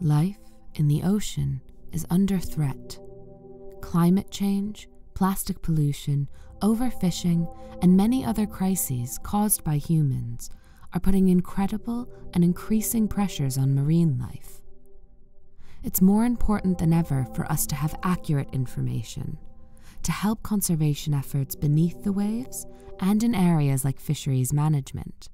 Life in the ocean is under threat. Climate change, plastic pollution, overfishing, and many other crises caused by humans are putting incredible and increasing pressures on marine life. It's more important than ever for us to have accurate information to help conservation efforts beneath the waves and in areas like fisheries management.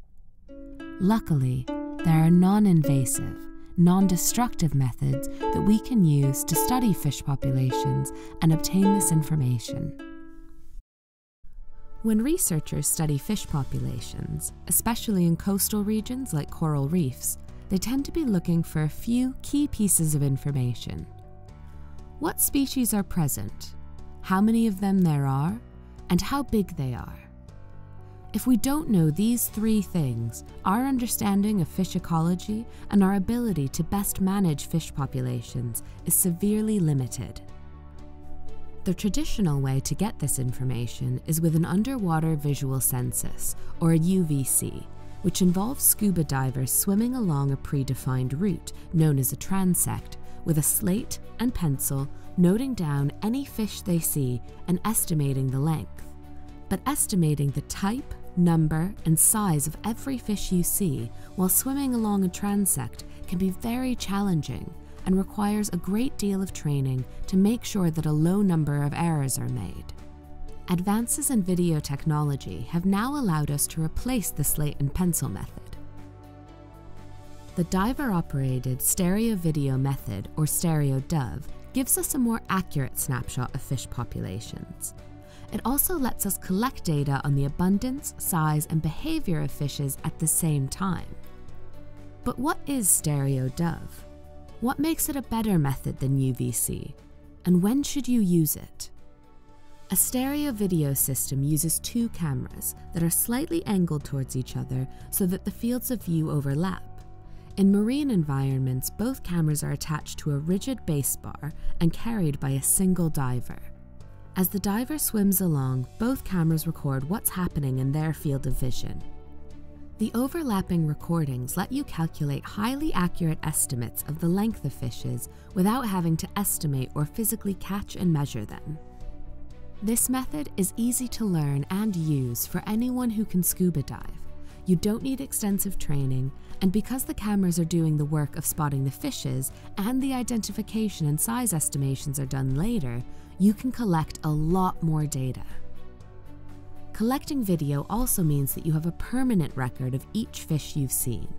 Luckily, there are non invasive, non destructive methods that we can use to study fish populations and obtain this information. When researchers study fish populations, especially in coastal regions like coral reefs, they tend to be looking for a few key pieces of information. What species are present? How many of them there are? And how big they are? If we don't know these three things, our understanding of fish ecology and our ability to best manage fish populations is severely limited. The traditional way to get this information is with an underwater visual census, or a UVC, which involves scuba divers swimming along a predefined route known as a transect with a slate and pencil noting down any fish they see and estimating the length. But estimating the type, number, and size of every fish you see while swimming along a transect can be very challenging and requires a great deal of training to make sure that a low number of errors are made. Advances in video technology have now allowed us to replace the slate and pencil method. The diver operated stereo video method, or stereo DOV, gives us a more accurate snapshot of fish populations. It also lets us collect data on the abundance, size, and behavior of fishes at the same time. But what is stereo DOV? What makes it a better method than UVC? And when should you use it? A stereo video system uses two cameras that are slightly angled towards each other so that the fields of view overlap. In marine environments, both cameras are attached to a rigid base bar and carried by a single diver. As the diver swims along, both cameras record what's happening in their field of vision. The overlapping recordings let you calculate highly accurate estimates of the length of fishes without having to estimate or physically catch and measure them. This method is easy to learn and use for anyone who can scuba dive. You don't need extensive training, and because the cameras are doing the work of spotting the fishes and the identification and size estimations are done later, you can collect a lot more data. Collecting video also means that you have a permanent record of each fish you've seen.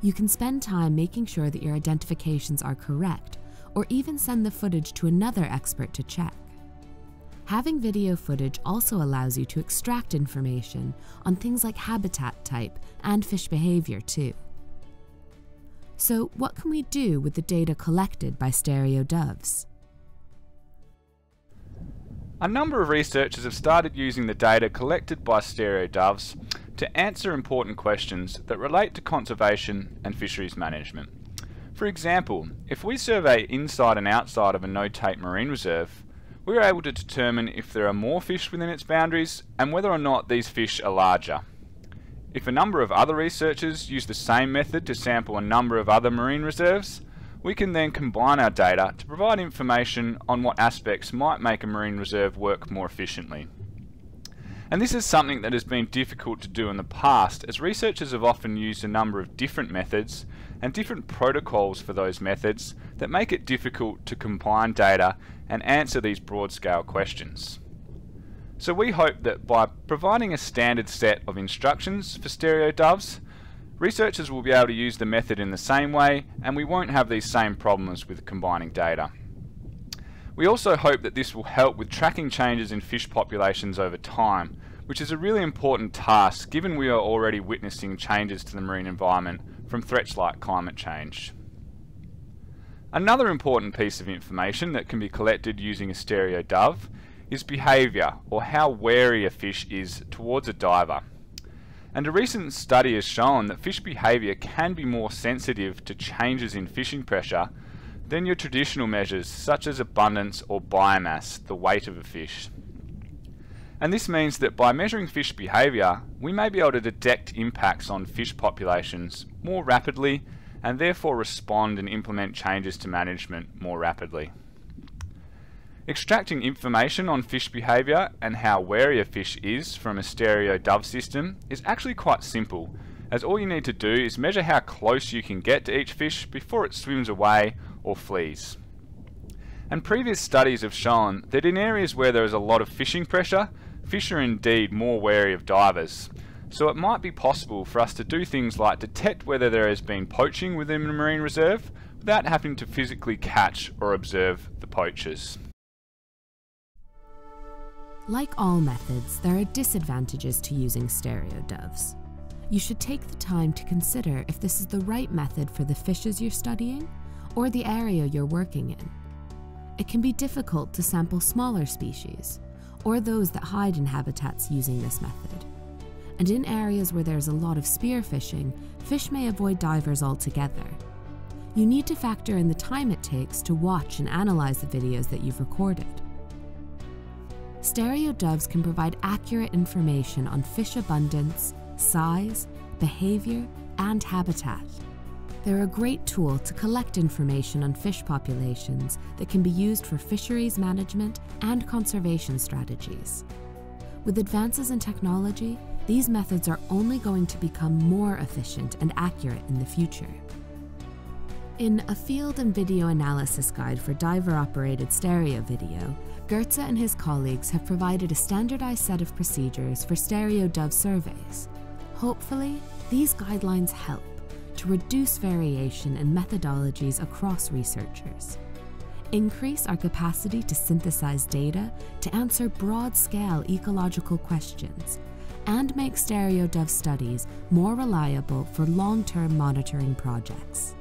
You can spend time making sure that your identifications are correct, or even send the footage to another expert to check. Having video footage also allows you to extract information on things like habitat type and fish behavior too. So what can we do with the data collected by stereo DOVs? A number of researchers have started using the data collected by stereo DOVs to answer important questions that relate to conservation and fisheries management. For example, if we survey inside and outside of a no-take marine reserve, we are able to determine if there are more fish within its boundaries and whether or not these fish are larger. If a number of other researchers use the same method to sample a number of other marine reserves, we can then combine our data to provide information on what aspects might make a marine reserve work more efficiently. And this is something that has been difficult to do in the past as researchers have often used a number of different methods and different protocols for those methods that make it difficult to combine data and answer these broad scale questions. So we hope that by providing a standard set of instructions for stereo DOVs, Researchers will be able to use the method in the same way and we won't have these same problems with combining data. We also hope that this will help with tracking changes in fish populations over time, which is a really important task given we are already witnessing changes to the marine environment from threats like climate change. Another important piece of information that can be collected using a stereo DOV is behaviour, or how wary a fish is towards a diver. And a recent study has shown that fish behaviour can be more sensitive to changes in fishing pressure than your traditional measures such as abundance or biomass, the weight of a fish. And this means that by measuring fish behaviour, we may be able to detect impacts on fish populations more rapidly and therefore respond and implement changes to management more rapidly. Extracting information on fish behaviour and how wary a fish is from a stereo DOV system is actually quite simple, as all you need to do is measure how close you can get to each fish before it swims away or flees. And previous studies have shown that in areas where there is a lot of fishing pressure, fish are indeed more wary of divers. So it might be possible for us to do things like detect whether there has been poaching within a marine reserve without having to physically catch or observe the poachers. Like all methods, there are disadvantages to using stereo DOVs. You should take the time to consider if this is the right method for the fishes you're studying or the area you're working in. It can be difficult to sample smaller species or those that hide in habitats using this method. And in areas where there's a lot of spearfishing, fish may avoid divers altogether. You need to factor in the time it takes to watch and analyze the videos that you've recorded. Stereo DOVs can provide accurate information on fish abundance, size, behavior, and habitat. They're a great tool to collect information on fish populations that can be used for fisheries management and conservation strategies. With advances in technology, these methods are only going to become more efficient and accurate in the future. In a field and video analysis guide for diver operated stereo video, Goetze and his colleagues have provided a standardized set of procedures for stereo DOV surveys. Hopefully, these guidelines help to reduce variation in methodologies across researchers, increase our capacity to synthesize data to answer broad scale ecological questions, and make stereo DOV studies more reliable for long term monitoring projects.